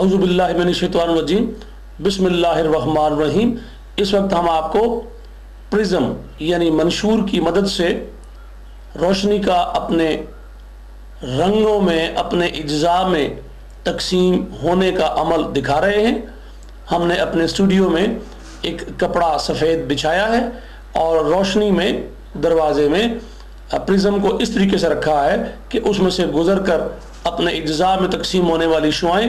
اعوذ باللہ من الشیطان الرجیم۔ بسم اللہ الرحمن الرحیم۔ اس وقت ہم آپ کو پرزم یعنی منشور کی مدد سے روشنی کا اپنے رنگوں میں، اپنے اجزاء میں تقسیم ہونے کا عمل دکھا رہے ہیں۔ ہم نے اپنے اسٹوڈیو میں ایک کپڑا سفید بچھایا ہے اور روشنی میں، دروازے میں پرزم کو اس طریقے سے رکھا ہے کہ اس میں سے گزر کر اپنے اجزاء میں تقسیم ہونے والی شعائیں